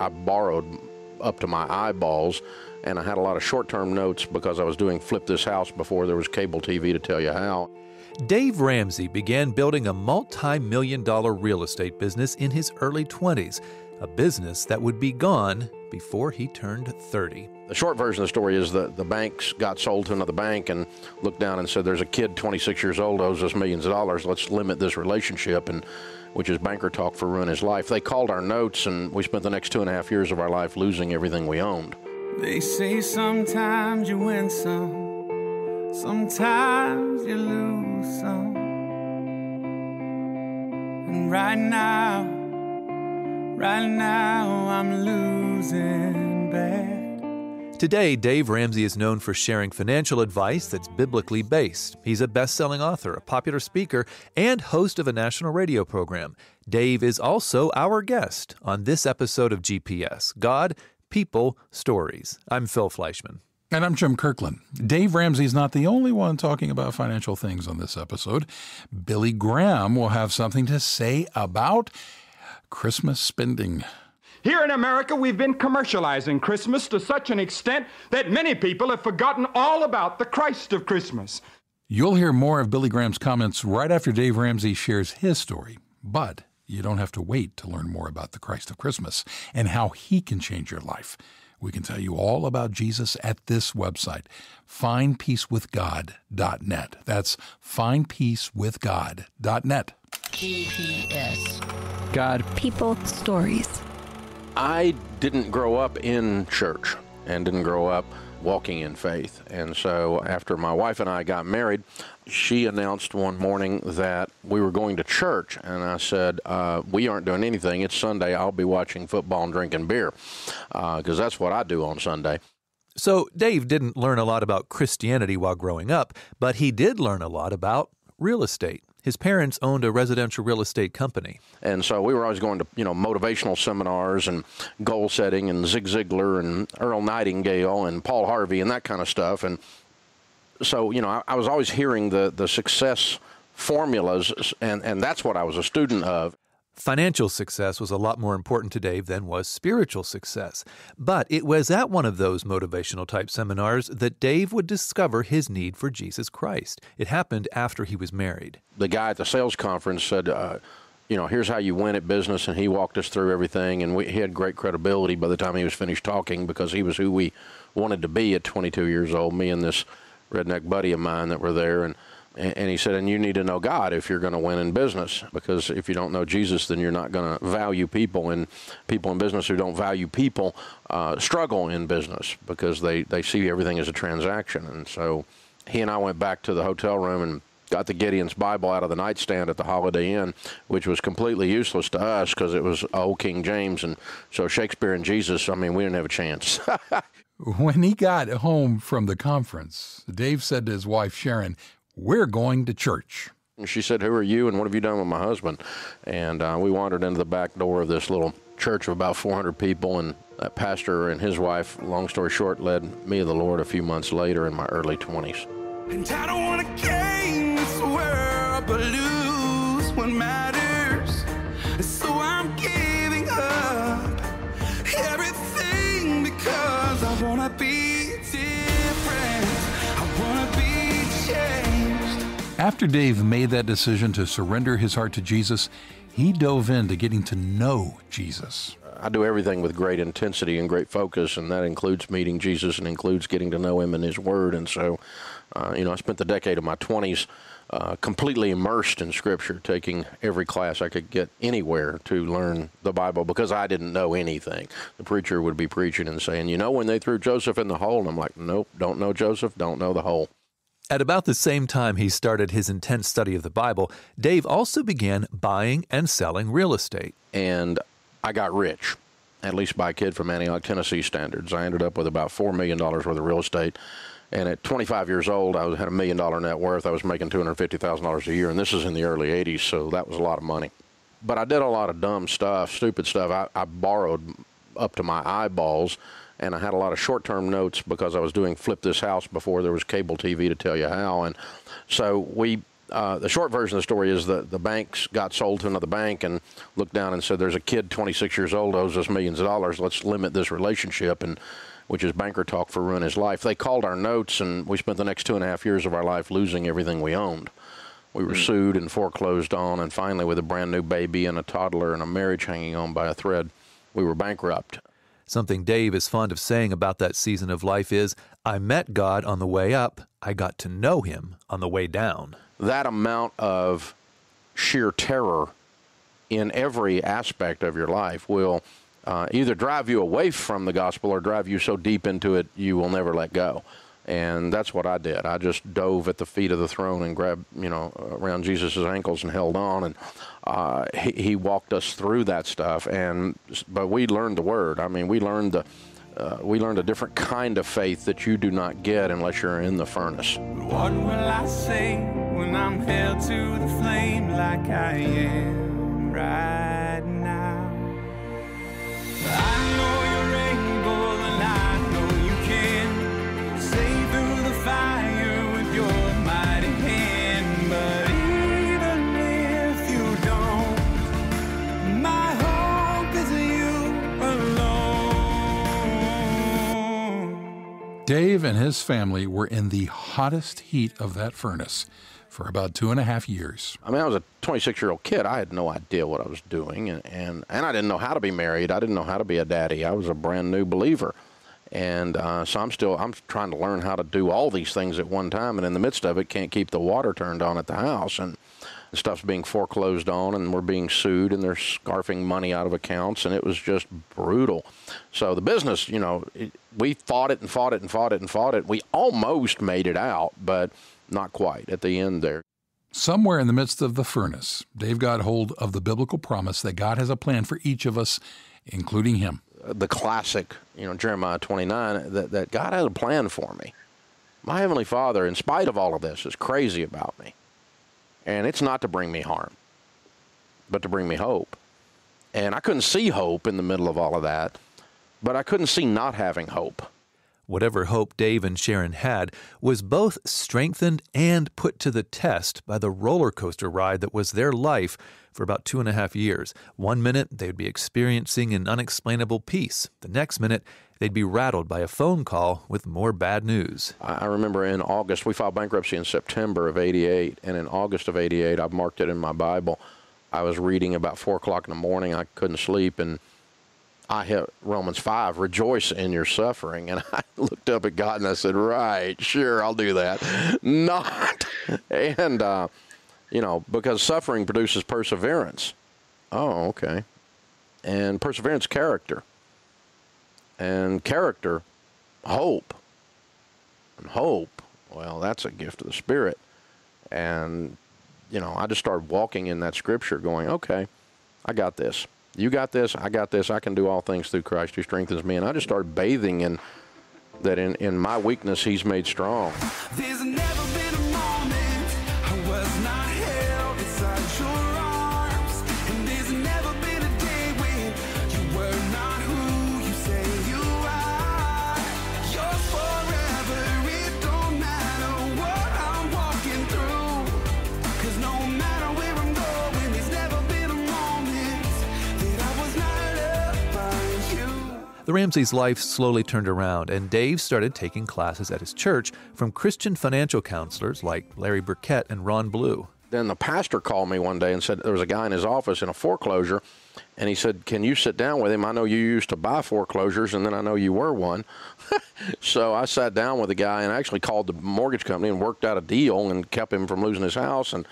I borrowed up to my eyeballs, and I had a lot of short term notes because I was doing Flip This House before there was cable TV to tell you how. Dave Ramsey began building a multi million dollar real estate business in his early 20s, a business that would be gone before he turned 30. The short version of the story is that the banks got sold to another bank and looked down and said, There's a kid 26 years old owes us millions of dollars. Let's limit this relationship. And which is banker talk for ruin his life. They called our notes, and we spent the next two and a half years of our life losing everything we owned. They say sometimes you win some, sometimes you lose some. And right now, right now, I'm losing bad. Today, Dave Ramsey is known for sharing financial advice that's biblically based. He's a best selling author, a popular speaker, and host of a national radio program. Dave is also our guest on this episode of GPS God, People, Stories. I'm Phil Fleischman. And I'm Jim Kirkland. Dave Ramsey's not the only one talking about financial things on this episode. Billy Graham will have something to say about Christmas spending. Here in America, we've been commercializing Christmas to such an extent that many people have forgotten all about the Christ of Christmas. You'll hear more of Billy Graham's comments right after Dave Ramsey shares his story. But you don't have to wait to learn more about the Christ of Christmas and how he can change your life. We can tell you all about Jesus at this website, findpeacewithgod.net. That's findpeacewithgod.net. GPS. God. People. Stories. I didn't grow up in church and didn't grow up walking in faith. And so after my wife and I got married, she announced one morning that we were going to church. And I said, uh, We aren't doing anything. It's Sunday. I'll be watching football and drinking beer because uh, that's what I do on Sunday. So Dave didn't learn a lot about Christianity while growing up, but he did learn a lot about real estate. His parents owned a residential real estate company. And so we were always going to, you know, motivational seminars and goal setting and Zig Ziglar and Earl Nightingale and Paul Harvey and that kind of stuff. And so, you know, I, I was always hearing the, the success formulas, and, and that's what I was a student of. Financial success was a lot more important to Dave than was spiritual success. But it was at one of those motivational type seminars that Dave would discover his need for Jesus Christ. It happened after he was married. The guy at the sales conference said, uh, you know, here's how you win at business, and he walked us through everything, and we, he had great credibility by the time he was finished talking because he was who we wanted to be at 22 years old. Me and this redneck buddy of mine that were there, and and he said, and you need to know God if you're going to win in business, because if you don't know Jesus, then you're not going to value people. And people in business who don't value people uh, struggle in business because they, they see everything as a transaction. And so he and I went back to the hotel room and got the Gideon's Bible out of the nightstand at the Holiday Inn, which was completely useless to us because it was old King James. And so Shakespeare and Jesus, I mean, we didn't have a chance. when he got home from the conference, Dave said to his wife, Sharon, we're going to church. And she said, Who are you and what have you done with my husband? And uh, we wandered into the back door of this little church of about 400 people, and that pastor and his wife, long story short, led me to the Lord a few months later in my early 20s. And I don't want to gain this world, but lose After Dave made that decision to surrender his heart to Jesus, he dove into getting to know Jesus. I do everything with great intensity and great focus, and that includes meeting Jesus and includes getting to know Him and His Word. And so, uh, you know, I spent the decade of my 20s uh, completely immersed in Scripture, taking every class I could get anywhere to learn the Bible because I didn't know anything. The preacher would be preaching and saying, You know, when they threw Joseph in the hole, and I'm like, Nope, don't know Joseph, don't know the hole. At about the same time he started his intense study of the Bible, Dave also began buying and selling real estate. And I got rich, at least by a kid from Antioch, Tennessee standards. I ended up with about $4 million worth of real estate. And at 25 years old, I had a million dollar net worth. I was making $250,000 a year. And this is in the early 80s, so that was a lot of money. But I did a lot of dumb stuff, stupid stuff. I, I borrowed up to my eyeballs and I had a lot of short-term notes because I was doing Flip This House before there was cable TV to tell you how, and so we uh, the short version of the story is that the banks got sold to another bank and looked down and said, "There's a kid, 26 years old, owes us millions of dollars. Let's limit this relationship." And which is banker talk for ruin his life. They called our notes, and we spent the next two and a half years of our life losing everything we owned. We were mm. sued and foreclosed on, and finally, with a brand new baby and a toddler and a marriage hanging on by a thread, we were bankrupt. Something Dave is fond of saying about that season of life is I met God on the way up, I got to know him on the way down. That amount of sheer terror in every aspect of your life will uh, either drive you away from the gospel or drive you so deep into it you will never let go. And that's what I did. I just dove at the feet of the throne and grabbed, you know, around Jesus' ankles and held on. And uh, he, he walked us through that stuff. And but we learned the word. I mean, we learned the uh, we learned a different kind of faith that you do not get unless you're in the furnace. What will I say when I'm held to the flame like I am right now? I Dave and his family were in the hottest heat of that furnace for about two and a half years. I mean, I was a 26 year old kid. I had no idea what I was doing, and, and, and I didn't know how to be married. I didn't know how to be a daddy. I was a brand new believer. And uh, so I'm still I'm trying to learn how to do all these things at one time, and in the midst of it, can't keep the water turned on at the house, and stuff's being foreclosed on, and we're being sued, and they're scarfing money out of accounts, and it was just brutal. So the business, you know, it, we fought it and fought it and fought it and fought it. We almost made it out, but not quite at the end there. Somewhere in the midst of the furnace, Dave got hold of the biblical promise that God has a plan for each of us, including him. The classic, you know, Jeremiah 29, that, that God has a plan for me. My Heavenly Father, in spite of all of this, is crazy about me. And it's not to bring me harm, but to bring me hope. And I couldn't see hope in the middle of all of that but I couldn't see not having hope. Whatever hope Dave and Sharon had was both strengthened and put to the test by the roller coaster ride that was their life for about two and a half years. One minute, they would be experiencing an unexplainable peace. The next minute, they'd be rattled by a phone call with more bad news. I remember in August, we filed bankruptcy in September of 88, and in August of 88, I've marked it in my Bible. I was reading about 4 o'clock in the morning. I couldn't sleep, and I hit Romans 5, rejoice in your suffering. And I looked up at God and I said, right, sure, I'll do that. Not. And, uh, you know, because suffering produces perseverance. Oh, okay. And perseverance, character. And character, hope. And hope, well, that's a gift of the Spirit. And, you know, I just started walking in that scripture going, okay, I got this you got this, I got this, I can do all things through Christ who strengthens me. And I just started bathing in that in, in my weakness, He's made strong. The Ramseys' life slowly turned around, and Dave started taking classes at his church from Christian financial counselors like Larry Burkett and Ron Blue. Then the pastor called me one day and said there was a guy in his office in a foreclosure, and he said, Can you sit down with him? I know you used to buy foreclosures, and then I know you were one. so I sat down with the guy and actually called the mortgage company and worked out a deal and kept him from losing his house. And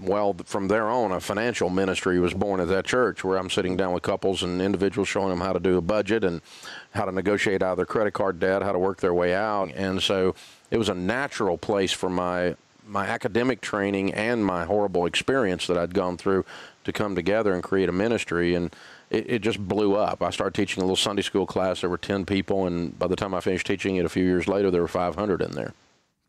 well, from there on, a financial ministry was born at that church where I'm sitting down with couples and individuals showing them how to do a budget and how to negotiate out of their credit card debt, how to work their way out. And so it was a natural place for my my academic training and my horrible experience that I'd gone through to come together and create a ministry. And it, it, just blew up. I started teaching a little Sunday school class. There were 10 people, and by the time I finished teaching it a few years later, there were 500 in there.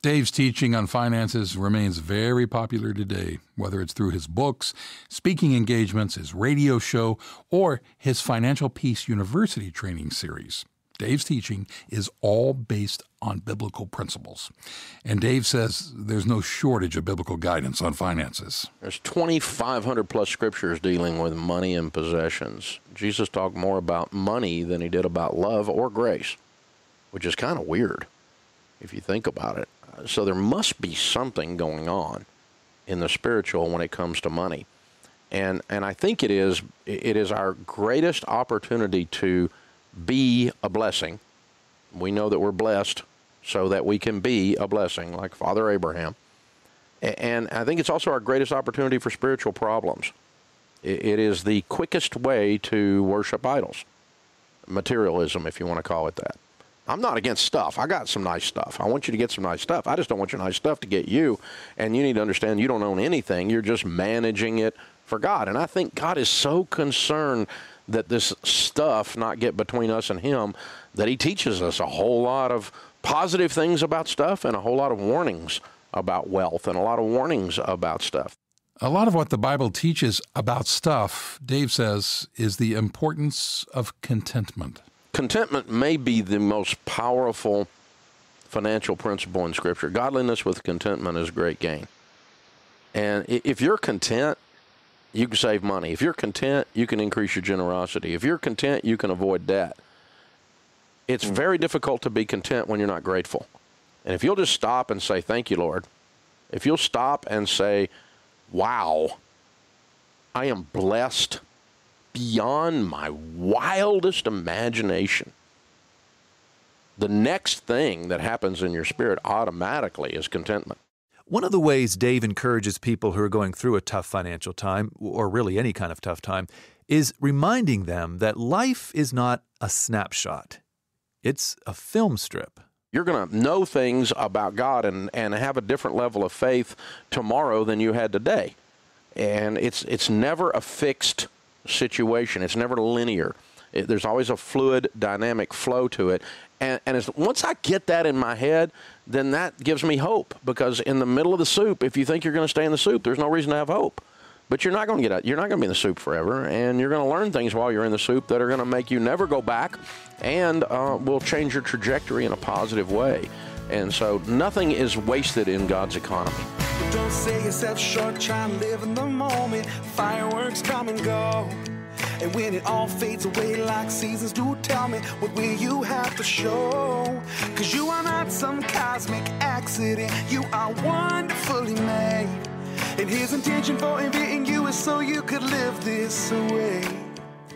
Dave's teaching on finances remains very popular today, whether it's through his books, speaking engagements, his radio show, or his Financial Peace University training series. Dave's teaching is all based on biblical principles. And Dave says there's no shortage of biblical guidance on finances. There's 2,500 plus scriptures dealing with money and possessions. Jesus talked more about money than he did about love or grace, which is kind of weird if you think about it. So there must be something going on in the spiritual when it comes to money. And and I think it is it is our greatest opportunity to be a blessing. We know that we're blessed so that we can be a blessing, like Father Abraham. And I think it's also our greatest opportunity for spiritual problems. It is the quickest way to worship idols, materialism, if you want to call it that. I'm not against stuff. I got some nice stuff. I want you to get some nice stuff. I just don't want your nice stuff to get you. And you need to understand you don't own anything. You're just managing it for God. And I think God is so concerned that this stuff not get between us and him that he teaches us a whole lot of positive things about stuff and a whole lot of warnings about wealth and a lot of warnings about stuff. A lot of what the Bible teaches about stuff, Dave says, is the importance of contentment. Contentment may be the most powerful financial principle in Scripture. Godliness with contentment is great gain. And if you're content, you can save money. If you're content, you can increase your generosity. If you're content, you can avoid debt. It's mm. very difficult to be content when you're not grateful. And if you'll just stop and say, Thank you, Lord, if you'll stop and say, Wow, I am blessed beyond my wildest imagination. The next thing that happens in your spirit automatically is contentment. One of the ways Dave encourages people who are going through a tough financial time, or really any kind of tough time, is reminding them that life is not a snapshot, it's a film strip. You're going to know things about God and, and have a different level of faith tomorrow than you had today. And it's, it's never a fixed situation, it's never linear. It, there's always a fluid, dynamic flow to it. And, and as, once I get that in my head, then that gives me hope because in the middle of the soup, if you think you're going to stay in the soup, there's no reason to have hope. But you're not going to get out. You're not going to be in the soup forever, and you're going to learn things while you're in the soup that are going to make you never go back, and uh, will change your trajectory in a positive way. And so nothing is wasted in God's economy. Don't say yourself short, try to live in the moment. Fireworks come and go. And when it all fades away like seasons do, tell me what will you have to show? Cause you are not some cosmic accident, you are wonderfully made. And his intention for inventing you is so you could live this away.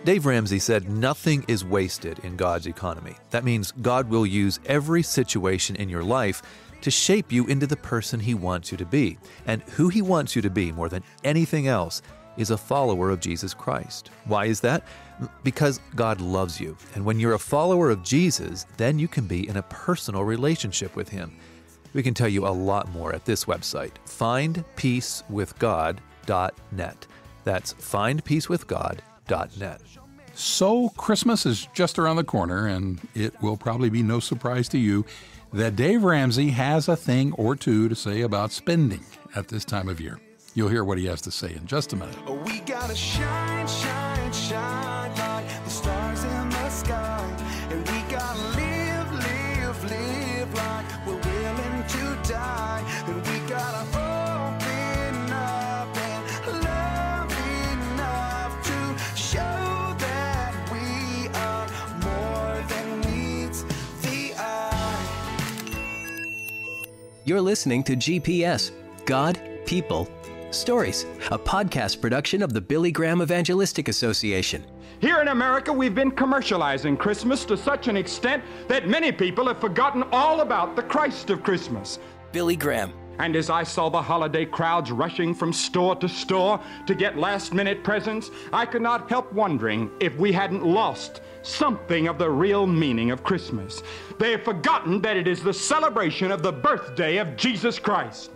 Dave Ramsey said nothing is wasted in God's economy. That means God will use every situation in your life to shape you into the person He wants you to be. And who He wants you to be more than anything else is a follower of Jesus Christ. Why is that? Because God loves you. And when you're a follower of Jesus, then you can be in a personal relationship with Him. We can tell you a lot more at this website, findpeacewithgod.net. That's findpeacewithgod.net. So, Christmas is just around the corner, and it will probably be no surprise to you that Dave Ramsey has a thing or two to say about spending at this time of year. You'll hear what he has to say in just a minute. You're listening to GPS God, People, Stories, a podcast production of the Billy Graham Evangelistic Association. Here in America, we've been commercializing Christmas to such an extent that many people have forgotten all about the Christ of Christmas. Billy Graham. And as I saw the holiday crowds rushing from store to store to get last minute presents, I could not help wondering if we hadn't lost something of the real meaning of Christmas. They have forgotten that it is the celebration of the birthday of Jesus Christ.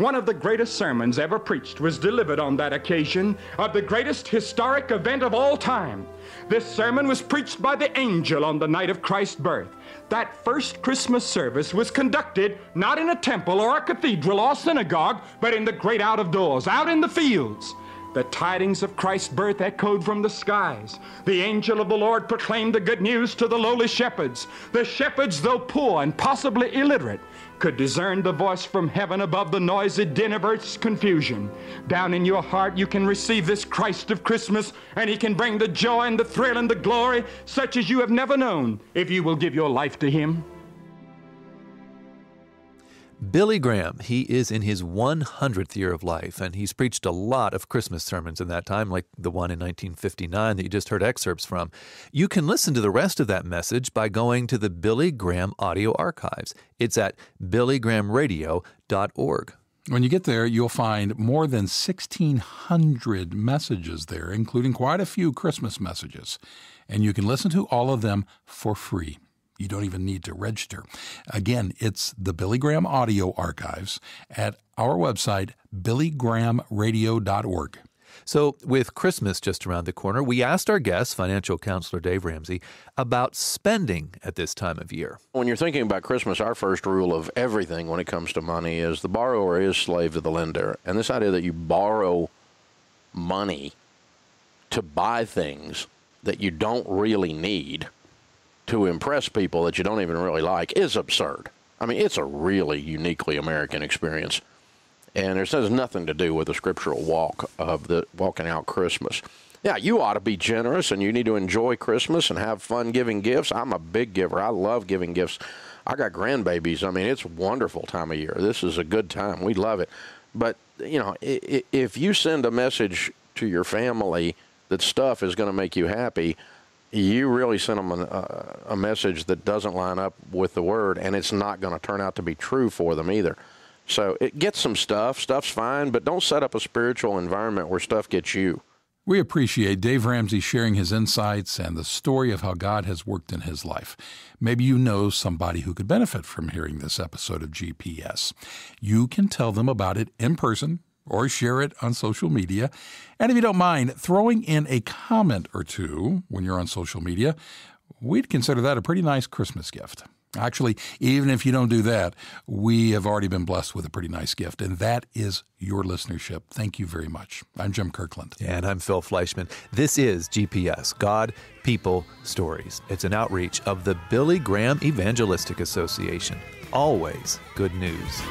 One of the greatest sermons ever preached was delivered on that occasion of the greatest historic event of all time. This sermon was preached by the angel on the night of Christ's birth. That first Christmas service was conducted not in a temple or a cathedral or synagogue, but in the great out of doors, out in the fields. The tidings of Christ's birth echoed from the skies. The angel of the Lord proclaimed the good news to the lowly shepherds. The shepherds, though poor and possibly illiterate, could discern the voice from heaven above the noisy din of earth's confusion. Down in your heart, you can receive this Christ of Christmas, and He can bring the joy and the thrill and the glory such as you have never known if you will give your life to Him. Billy Graham, he is in his 100th year of life, and he's preached a lot of Christmas sermons in that time, like the one in 1959 that you just heard excerpts from. You can listen to the rest of that message by going to the Billy Graham audio archives. It's at billygrahamradio.org. When you get there, you'll find more than 1,600 messages there, including quite a few Christmas messages. And you can listen to all of them for free. You don't even need to register. Again, it's the Billy Graham Audio Archives at our website, billygrahamradio.org. So, with Christmas just around the corner, we asked our guest, financial counselor Dave Ramsey, about spending at this time of year. When you're thinking about Christmas, our first rule of everything when it comes to money is the borrower is slave to the lender. And this idea that you borrow money to buy things that you don't really need to impress people that you don't even really like is absurd. I mean, it's a really uniquely American experience. And it has nothing to do with the scriptural walk of the walking out Christmas. Yeah, you ought to be generous and you need to enjoy Christmas and have fun giving gifts. I'm a big giver. I love giving gifts. I got grandbabies. I mean, it's a wonderful time of year. This is a good time. We love it. But, you know, if you send a message to your family that stuff is going to make you happy, you really sent them a, uh, a, message that doesn't line up with the word, and it's not going to turn out to be true for them either. So it gets some stuff. Stuff's fine, but don't set up a spiritual environment where stuff gets you. We appreciate Dave Ramsey sharing his insights and the story of how God has worked in his life. Maybe you know somebody who could benefit from hearing this episode of GPS. You can tell them about it in person or share it on social media. And if you don't mind throwing in a comment or two when you're on social media, we'd consider that a pretty nice Christmas gift. Actually, even if you don't do that, we have already been blessed with a pretty nice gift, and that is your listenership. Thank you very much. I'm Jim Kirkland. And I'm Phil Fleischman. This is GPS God, People, Stories. It's an outreach of the Billy Graham Evangelistic Association. Always good news.